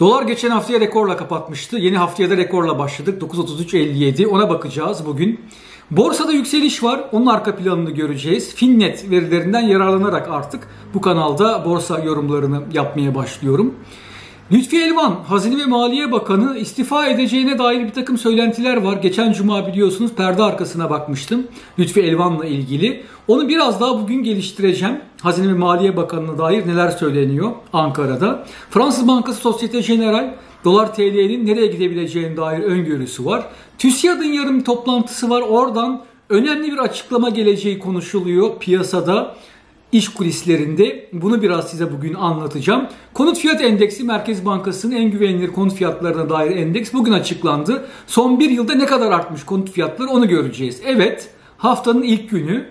Dolar geçen haftaya rekorla kapatmıştı. Yeni haftaya da rekorla başladık. 9.33.57 ona bakacağız bugün. Borsada yükseliş var. Onun arka planını göreceğiz. Finnet verilerinden yararlanarak artık bu kanalda borsa yorumlarını yapmaya başlıyorum. Lütfi Elvan, Hazine ve Maliye Bakanı istifa edeceğine dair bir takım söylentiler var. Geçen cuma biliyorsunuz perde arkasına bakmıştım Lütfi Elvan'la ilgili. Onu biraz daha bugün geliştireceğim. Hazine ve Maliye Bakanı'na dair neler söyleniyor Ankara'da. Fransız Bankası Societe Generale dolar TL'nin nereye gidebileceğine dair öngörüsü var. TÜSİAD'ın yarım toplantısı var. Oradan önemli bir açıklama geleceği konuşuluyor piyasada iş kulislerinde. Bunu biraz size bugün anlatacağım. Konut fiyat endeksi Merkez Bankası'nın en güvenilir konut fiyatlarına dair endeks bugün açıklandı. Son bir yılda ne kadar artmış konut fiyatları onu göreceğiz. Evet haftanın ilk günü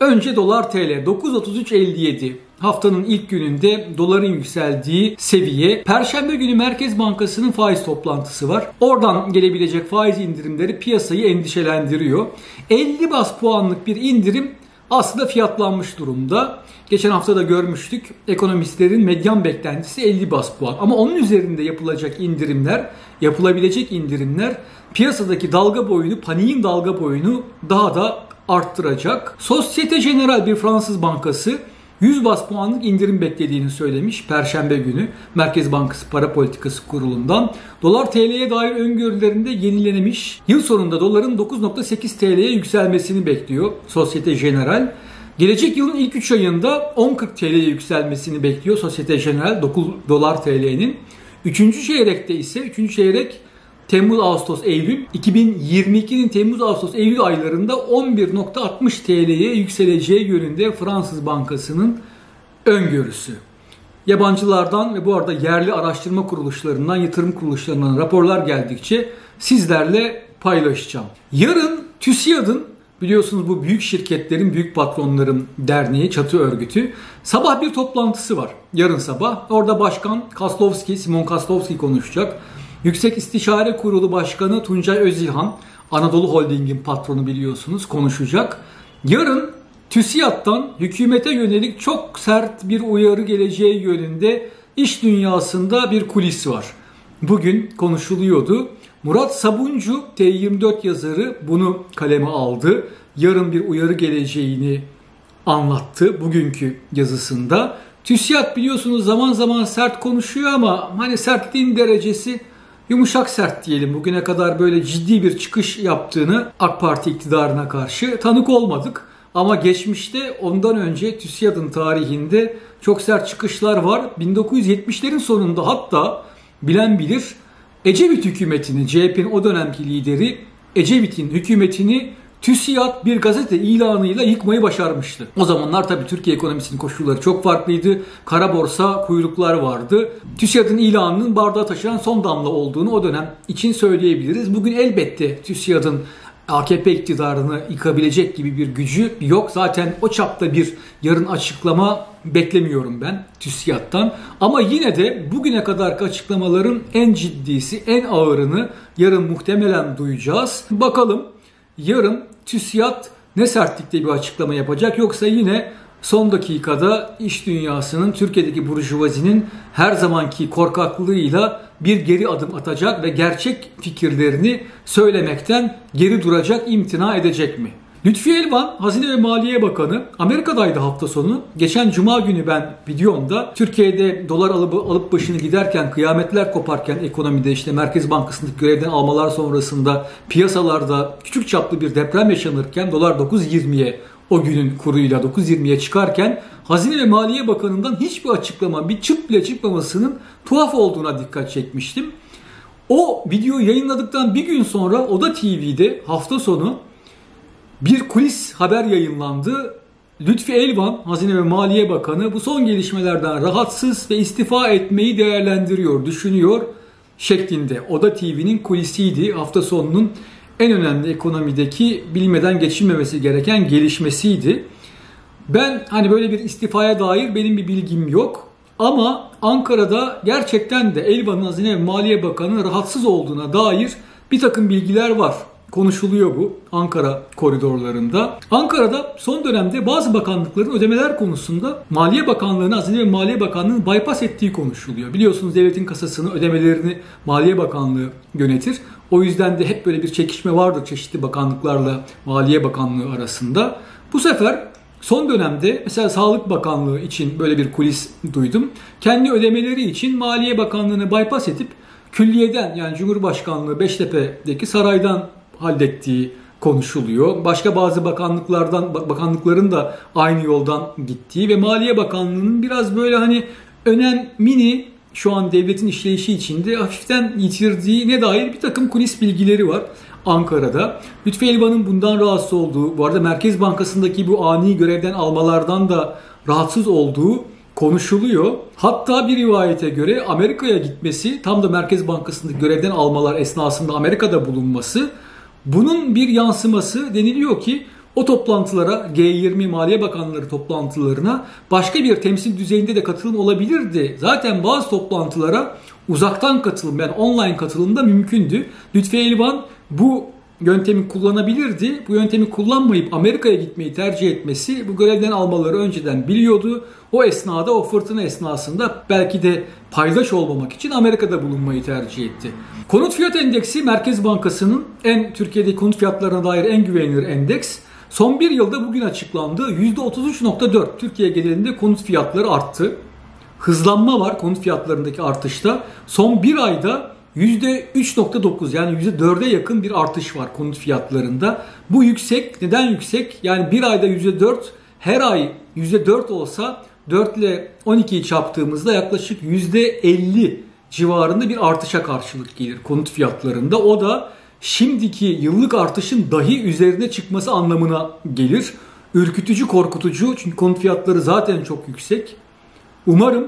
önce dolar TL 9.33.57 haftanın ilk gününde doların yükseldiği seviye. Perşembe günü Merkez Bankası'nın faiz toplantısı var. Oradan gelebilecek faiz indirimleri piyasayı endişelendiriyor. 50 bas puanlık bir indirim aslında fiyatlanmış durumda. Geçen hafta da görmüştük. Ekonomistlerin medyan beklentisi 50 bas puan. Ama onun üzerinde yapılacak indirimler, yapılabilecek indirimler piyasadaki dalga boyunu, paniğin dalga boyunu daha da arttıracak. Societe Generale bir Fransız bankası 100 bas puanlık indirim beklediğini söylemiş Perşembe günü Merkez Bankası Para Politikası Kurulu'ndan. Dolar TL'ye dair öngörülerinde yenilenemiş. Yıl sonunda doların 9.8 TL'ye yükselmesini bekliyor Societe Generale. Gelecek yılın ilk 3 ayında 10.40 TL'ye yükselmesini bekliyor Societe Generale 9 dolar TL'nin. Üçüncü çeyrekte ise 3. çeyrek Temmuz, Ağustos, Eylül 2022'nin Temmuz, Ağustos, Eylül aylarında 11.60 TL'ye yükseleceği yönünde Fransız Bankası'nın öngörüsü. Yabancılardan ve bu arada yerli araştırma kuruluşlarından, yatırım kuruluşlarından raporlar geldikçe sizlerle paylaşacağım. Yarın TÜSİAD'ın biliyorsunuz bu büyük şirketlerin, büyük patronların derneği, çatı örgütü sabah bir toplantısı var. Yarın sabah. Orada Başkan Kaslovski, Simon Kaslovski konuşacak. Yüksek İstişare Kurulu Başkanı Tuncay Özilhan, Anadolu Holding'in patronu biliyorsunuz konuşacak. Yarın TÜSİAD'dan hükümete yönelik çok sert bir uyarı geleceği yönünde iş dünyasında bir kulis var. Bugün konuşuluyordu. Murat Sabuncu T24 yazarı bunu kaleme aldı. Yarın bir uyarı geleceğini anlattı bugünkü yazısında. TÜSİAD biliyorsunuz zaman zaman sert konuşuyor ama hani sertliğin derecesi yumuşak sert diyelim bugüne kadar böyle ciddi bir çıkış yaptığını AK Parti iktidarına karşı tanık olmadık. Ama geçmişte ondan önce TÜSİAD'ın tarihinde çok sert çıkışlar var. 1970'lerin sonunda hatta bilen bilir Ecevit hükümetini, CHP'nin o dönemki lideri Ecevit'in hükümetini TÜSİAD bir gazete ilanıyla yıkmayı başarmıştı. O zamanlar tabii Türkiye ekonomisinin koşulları çok farklıydı. Kara borsa kuyruklar vardı. TÜSİAD'ın ilanının bardağı taşıran son damla olduğunu o dönem için söyleyebiliriz. Bugün elbette TÜSİAD'ın AKP iktidarını yıkabilecek gibi bir gücü yok. Zaten o çapta bir yarın açıklama beklemiyorum ben TÜSİAD'dan. Ama yine de bugüne kadarki açıklamaların en ciddisi, en ağırını yarın muhtemelen duyacağız. Bakalım yarın TÜSİAD ne sertlikte bir açıklama yapacak yoksa yine son dakikada iş dünyasının Türkiye'deki burjuvazinin her zamanki korkaklığıyla bir geri adım atacak ve gerçek fikirlerini söylemekten geri duracak, imtina edecek mi? Lütfi Elvan, Hazine ve Maliye Bakanı Amerika'daydı hafta sonu. Geçen cuma günü ben videomda Türkiye'de dolar alıp, alıp başını giderken, kıyametler koparken ekonomide işte Merkez Bankası'ndaki görevden almalar sonrasında piyasalarda küçük çaplı bir deprem yaşanırken dolar 9.20'ye o günün kuruyla 9.20'ye çıkarken Hazine ve Maliye Bakanı'ndan hiçbir açıklama, bir çıt bile çıkmamasının tuhaf olduğuna dikkat çekmiştim. O video yayınladıktan bir gün sonra Oda TV'de hafta sonu bir kulis haber yayınlandı. Lütfi Elvan, Hazine ve Maliye Bakanı bu son gelişmelerden rahatsız ve istifa etmeyi değerlendiriyor, düşünüyor şeklinde. Oda TV'nin kulisiydi hafta sonunun en önemli ekonomideki bilmeden geçilmemesi gereken gelişmesiydi. Ben hani böyle bir istifaya dair benim bir bilgim yok. Ama Ankara'da gerçekten de Elvan'ın Hazine ve Maliye Bakanı rahatsız olduğuna dair bir takım bilgiler var konuşuluyor bu Ankara koridorlarında. Ankara'da son dönemde bazı bakanlıkların ödemeler konusunda Maliye Bakanlığı'nın, Hazine ve Maliye Bakanlığı'nın bypass ettiği konuşuluyor. Biliyorsunuz devletin kasasını, ödemelerini Maliye Bakanlığı yönetir. O yüzden de hep böyle bir çekişme vardır çeşitli bakanlıklarla Maliye Bakanlığı arasında. Bu sefer Son dönemde mesela Sağlık Bakanlığı için böyle bir kulis duydum. Kendi ödemeleri için Maliye Bakanlığı'nı bypass edip külliyeden yani Cumhurbaşkanlığı Beştepe'deki saraydan hallettiği konuşuluyor. Başka bazı bakanlıklardan bakanlıkların da aynı yoldan gittiği ve Maliye Bakanlığı'nın biraz böyle hani önemini şu an devletin işleyişi içinde hafiften yitirdiği ne dair bir takım kulis bilgileri var. Ankara'da. Lütfi Elvan'ın bundan rahatsız olduğu, bu arada Merkez Bankası'ndaki bu ani görevden almalardan da rahatsız olduğu konuşuluyor. Hatta bir rivayete göre Amerika'ya gitmesi, tam da Merkez Bankası'ndaki görevden almalar esnasında Amerika'da bulunması, bunun bir yansıması deniliyor ki o toplantılara G20 Maliye Bakanları toplantılarına başka bir temsil düzeyinde de katılım olabilirdi. Zaten bazı toplantılara uzaktan katılım yani online katılım da mümkündü. Lütfi Elvan bu yöntemi kullanabilirdi. Bu yöntemi kullanmayıp Amerika'ya gitmeyi tercih etmesi bu görevden almaları önceden biliyordu. O esnada o fırtına esnasında belki de paydaş olmamak için Amerika'da bulunmayı tercih etti. Konut fiyat endeksi Merkez Bankası'nın en Türkiye'deki konut fiyatlarına dair en güvenilir endeks. Son bir yılda bugün açıklandı. %33.4 Türkiye genelinde konut fiyatları arttı. Hızlanma var konut fiyatlarındaki artışta. Son bir ayda %3.9 yani %4'e yakın bir artış var konut fiyatlarında. Bu yüksek. Neden yüksek? Yani bir ayda %4 her ay %4 olsa 4 ile 12'yi çarptığımızda yaklaşık %50 civarında bir artışa karşılık gelir konut fiyatlarında. O da şimdiki yıllık artışın dahi üzerine çıkması anlamına gelir. Ürkütücü, korkutucu çünkü konut fiyatları zaten çok yüksek. Umarım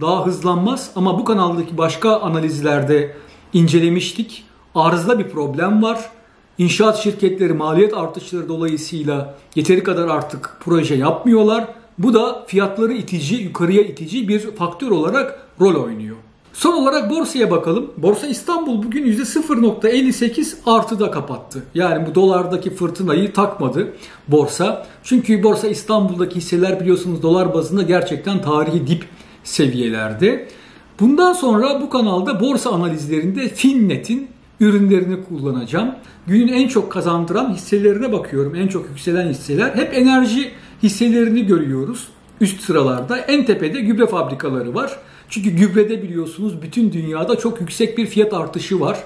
daha hızlanmaz ama bu kanaldaki başka analizlerde incelemiştik. Arızda bir problem var. İnşaat şirketleri maliyet artışları dolayısıyla yeteri kadar artık proje yapmıyorlar. Bu da fiyatları itici, yukarıya itici bir faktör olarak rol oynuyor. Son olarak borsaya bakalım. Borsa İstanbul bugün %0.58 artıda kapattı. Yani bu dolardaki fırtınayı takmadı borsa. Çünkü borsa İstanbul'daki hisseler biliyorsunuz dolar bazında gerçekten tarihi dip seviyelerde. Bundan sonra bu kanalda borsa analizlerinde Finnet'in ürünlerini kullanacağım. Günün en çok kazandıran hisselerine bakıyorum. En çok yükselen hisseler. Hep enerji hisselerini görüyoruz üst sıralarda. En tepede gübre fabrikaları var. Çünkü gübrede biliyorsunuz bütün dünyada çok yüksek bir fiyat artışı var.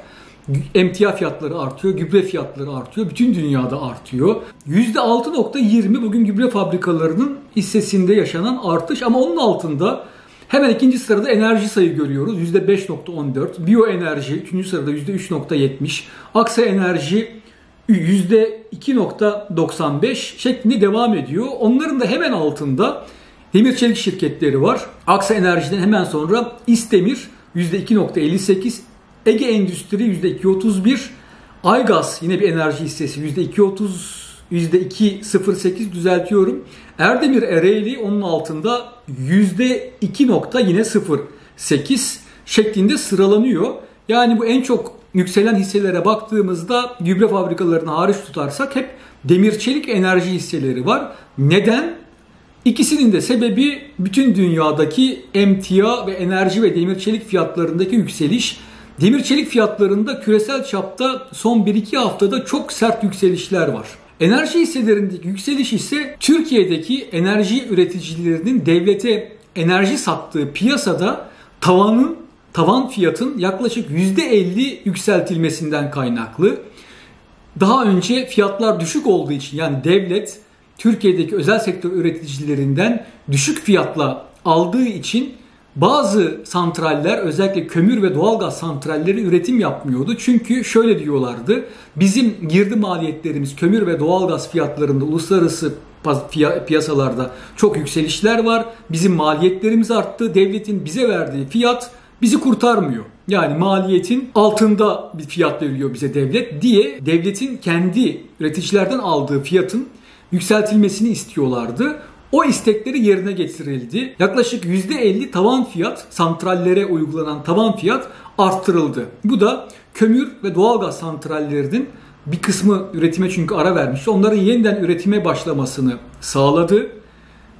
Emtia fiyatları artıyor, gübre fiyatları artıyor. Bütün dünyada artıyor. %6.20 bugün gübre fabrikalarının hissesinde yaşanan artış ama onun altında Hemen ikinci sırada enerji sayı görüyoruz. %5.14. Biyoenerji 3. sırada %3.70. Aksa Enerji %2.95 şeklinde devam ediyor. Onların da hemen altında demir çelik şirketleri var. Aksa Enerji'den hemen sonra İstemir %2.58, Ege Endüstri %2.31, Aygaz yine bir enerji hissesi %2.30 %2.08 düzeltiyorum. Erdemir Ereğli onun altında %2 nokta yine 0.8 şeklinde sıralanıyor. Yani bu en çok yükselen hisselere baktığımızda gübre fabrikalarını hariç tutarsak hep demir çelik enerji hisseleri var. Neden? İkisinin de sebebi bütün dünyadaki emtia ve enerji ve demir çelik fiyatlarındaki yükseliş. Demir çelik fiyatlarında küresel çapta son 1-2 haftada çok sert yükselişler var. Enerji hisselerindeki yükseliş ise Türkiye'deki enerji üreticilerinin devlete enerji sattığı piyasada tavanın tavan fiyatın yaklaşık %50 yükseltilmesinden kaynaklı. Daha önce fiyatlar düşük olduğu için yani devlet Türkiye'deki özel sektör üreticilerinden düşük fiyatla aldığı için bazı santraller özellikle kömür ve doğalgaz santralleri üretim yapmıyordu. Çünkü şöyle diyorlardı. Bizim girdi maliyetlerimiz kömür ve doğalgaz fiyatlarında uluslararası piyasalarda çok yükselişler var. Bizim maliyetlerimiz arttı. Devletin bize verdiği fiyat bizi kurtarmıyor. Yani maliyetin altında bir fiyat veriyor bize devlet diye devletin kendi üreticilerden aldığı fiyatın yükseltilmesini istiyorlardı. O istekleri yerine getirildi. Yaklaşık %50 tavan fiyat, santrallere uygulanan tavan fiyat arttırıldı. Bu da kömür ve doğalgaz santrallerinin Bir kısmı üretime çünkü ara vermişti. Onların yeniden üretime başlamasını sağladı.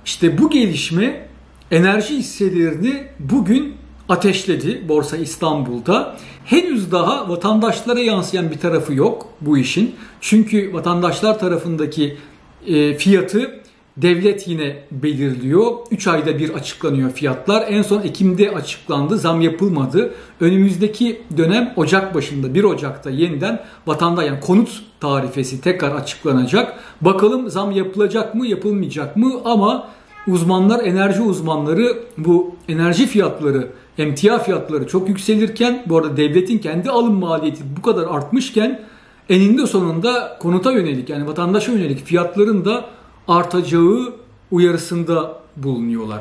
İşte bu gelişme enerji hisselerini bugün ateşledi Borsa İstanbul'da. Henüz daha vatandaşlara yansıyan bir tarafı yok bu işin. Çünkü vatandaşlar tarafındaki e, fiyatı devlet yine belirliyor. 3 ayda bir açıklanıyor fiyatlar. En son Ekim'de açıklandı. Zam yapılmadı. Önümüzdeki dönem Ocak başında 1 Ocak'ta yeniden vatanda yani konut tarifesi tekrar açıklanacak. Bakalım zam yapılacak mı yapılmayacak mı ama uzmanlar enerji uzmanları bu enerji fiyatları emtia fiyatları çok yükselirken bu arada devletin kendi alım maliyeti bu kadar artmışken eninde sonunda konuta yönelik yani vatandaşa yönelik fiyatların da artacağı uyarısında bulunuyorlar.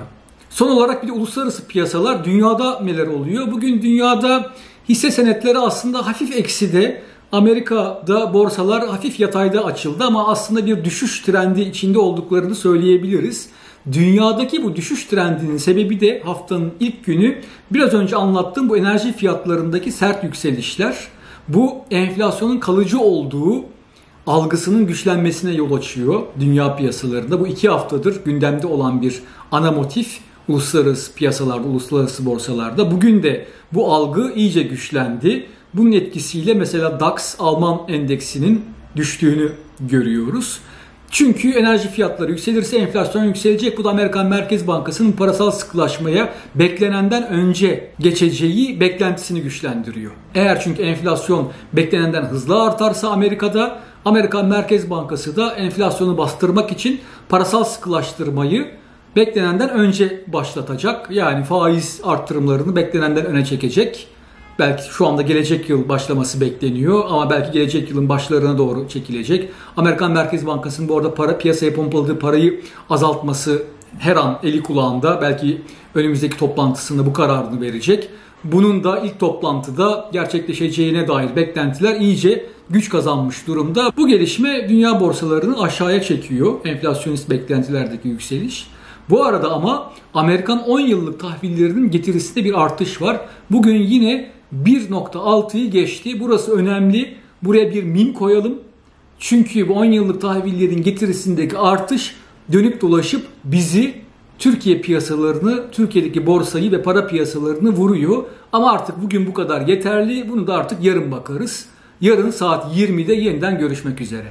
Son olarak bir de uluslararası piyasalar dünyada neler oluyor? Bugün dünyada hisse senetleri aslında hafif ekside. Amerika'da borsalar hafif yatayda açıldı ama aslında bir düşüş trendi içinde olduklarını söyleyebiliriz. Dünyadaki bu düşüş trendinin sebebi de haftanın ilk günü biraz önce anlattığım bu enerji fiyatlarındaki sert yükselişler. Bu enflasyonun kalıcı olduğu algısının güçlenmesine yol açıyor dünya piyasalarında. Bu iki haftadır gündemde olan bir ana motif uluslararası piyasalarda, uluslararası borsalarda. Bugün de bu algı iyice güçlendi. Bunun etkisiyle mesela DAX Alman endeksinin düştüğünü görüyoruz. Çünkü enerji fiyatları yükselirse enflasyon yükselecek. Bu da Amerikan Merkez Bankası'nın parasal sıkılaşmaya beklenenden önce geçeceği beklentisini güçlendiriyor. Eğer çünkü enflasyon beklenenden hızlı artarsa Amerika'da Amerikan Merkez Bankası da enflasyonu bastırmak için parasal sıkılaştırmayı beklenenden önce başlatacak. Yani faiz arttırımlarını beklenenden öne çekecek. Belki şu anda gelecek yıl başlaması bekleniyor ama belki gelecek yılın başlarına doğru çekilecek. Amerikan Merkez Bankası'nın bu arada para piyasaya pompaladığı parayı azaltması her an eli kulağında. Belki önümüzdeki toplantısında bu kararını verecek. Bunun da ilk toplantıda gerçekleşeceğine dair beklentiler iyice güç kazanmış durumda. Bu gelişme dünya borsalarını aşağıya çekiyor. Enflasyonist beklentilerdeki yükseliş. Bu arada ama Amerikan 10 yıllık tahvillerinin getirisinde bir artış var. Bugün yine 1.6'yı geçti. Burası önemli. Buraya bir mim koyalım. Çünkü bu 10 yıllık tahvillerin getirisindeki artış dönüp dolaşıp bizi Türkiye piyasalarını, Türkiye'deki borsayı ve para piyasalarını vuruyor. Ama artık bugün bu kadar yeterli. Bunu da artık yarın bakarız. Yarın saat 20'de yeniden görüşmek üzere.